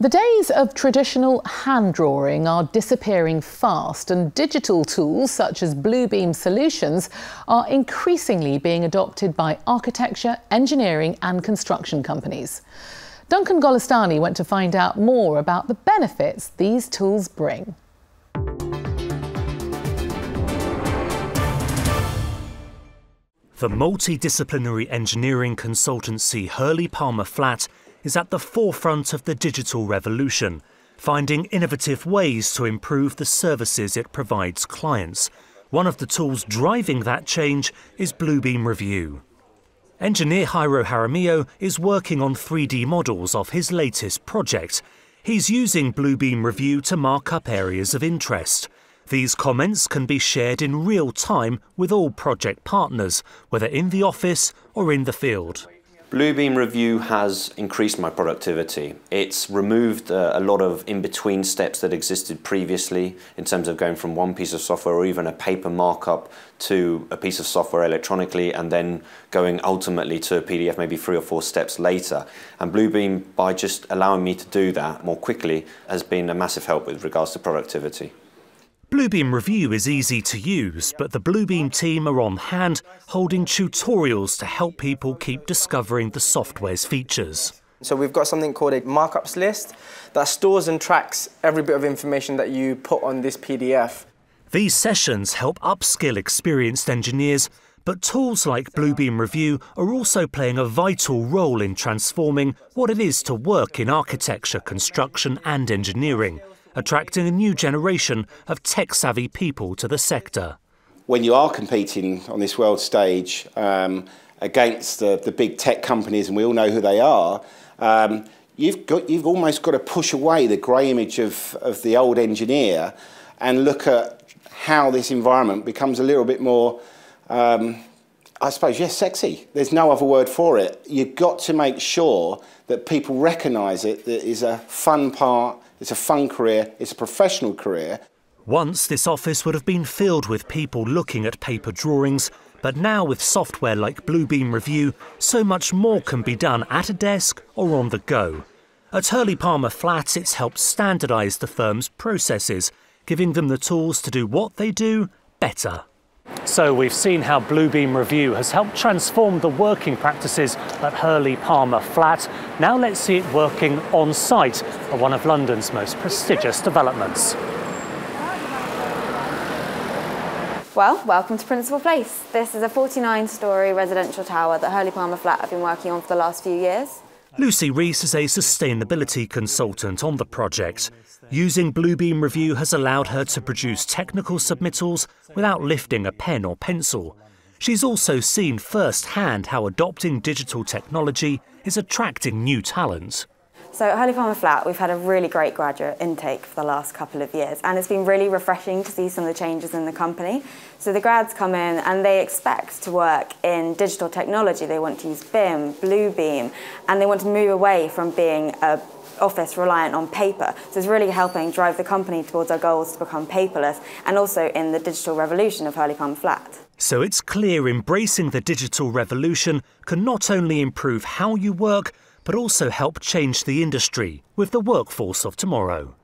The days of traditional hand drawing are disappearing fast, and digital tools such as Bluebeam Solutions are increasingly being adopted by architecture, engineering, and construction companies. Duncan Golestani went to find out more about the benefits these tools bring. The multidisciplinary engineering consultancy Hurley Palmer Flatt is at the forefront of the digital revolution, finding innovative ways to improve the services it provides clients. One of the tools driving that change is Bluebeam Revu. Engineer Jairo Jaramillo is working on 3D models of his latest project. He's using Bluebeam Revu to mark up areas of interest. These comments can be shared in real time with all project partners, whether in the office or in the field. Bluebeam Revu has increased my productivity. It's removed uh, a lot of in-between steps that existed previously in terms of going from one piece of software or even a paper markup to a piece of software electronically and then going ultimately to a PDF maybe three or four steps later. And Bluebeam, by just allowing me to do that more quickly, has been a massive help with regards to productivity. Bluebeam Revu is easy to use, but the Bluebeam team are on hand holding tutorials to help people keep discovering the software's features. So we've got something called a markups list that stores and tracks every bit of information that you put on this PDF. These sessions help upskill experienced engineers, but tools like Bluebeam Revu are also playing a vital role in transforming what it is to work in architecture, construction and engineering attracting a new generation of tech savvy people to the sector. When you are competing on this world stage um, against the, the big tech companies, and we all know who they are, um, you've, got, you've almost got to push away the grey image of, of the old engineer and look at how this environment becomes a little bit more. Um, I suppose, yes, sexy. There's no other word for it. You've got to make sure that people recognise it, that it is a fun part, it's a fun career, it's a professional career. Once, this office would have been filled with people looking at paper drawings, but now with software like Bluebeam Revu, so much more can be done at a desk or on the go. At Hurley Palmer Flatt, it's helped standardise the firm's processes, giving them the tools to do what they do better. So we've seen how Bluebeam Revu has helped transform the working practices at Hurley Palmer Flatt. Now let's see it working on site at one of London's most prestigious developments. Well, welcome to Principal Place. This is a 49-storey residential tower that Hurley Palmer Flatt have been working on for the last few years. Lucy Rees is a sustainability consultant on the project. Using Bluebeam Revu has allowed her to produce technical submittals without lifting a pen or pencil. She's also seen firsthand how adopting digital technology is attracting new talent. So at Hurley Palmer Flatt, we've had a really great graduate intake for the last couple of years, and it's been really refreshing to see some of the changes in the company. So the grads come in and they expect to work in digital technology. They want to use BIM, Bluebeam, and they want to move away from being a office reliant on paper. So it's really helping drive the company towards our goals to become paperless and also in the digital revolution of Hurley Palmer Flatt. So it's clear embracing the digital revolution can not only improve how you work, but also help change the industry with the workforce of tomorrow.